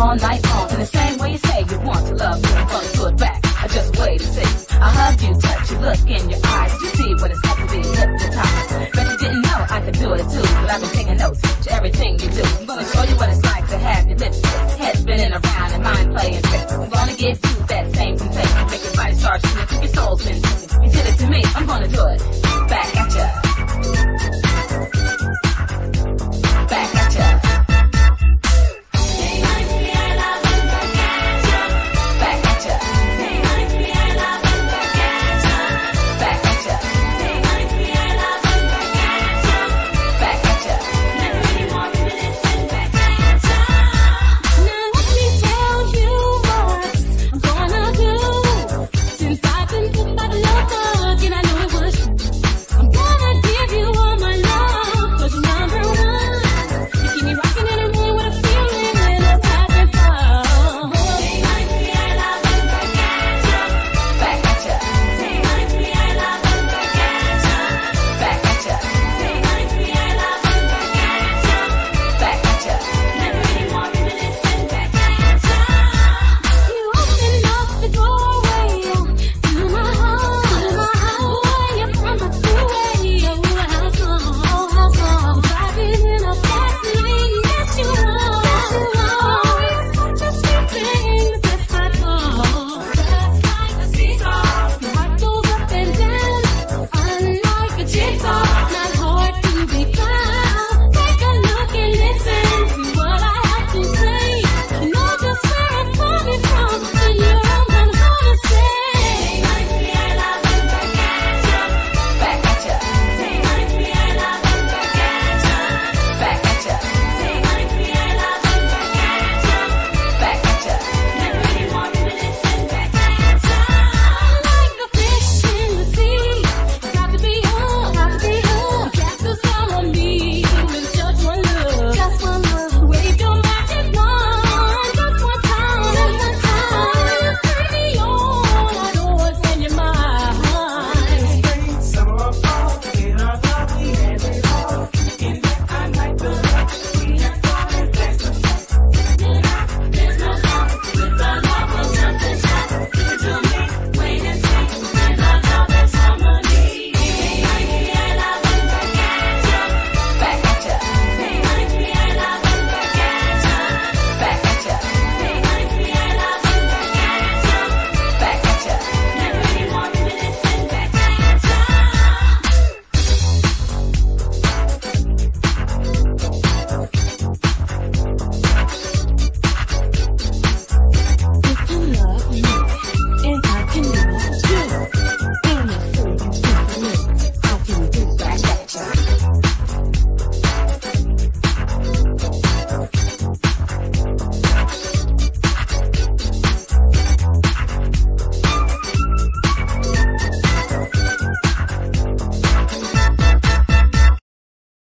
all night long. In the same way you say you want to love me from the foot back. I just wait and see. I hug you, touch you, look in your eyes. You see what it's like to be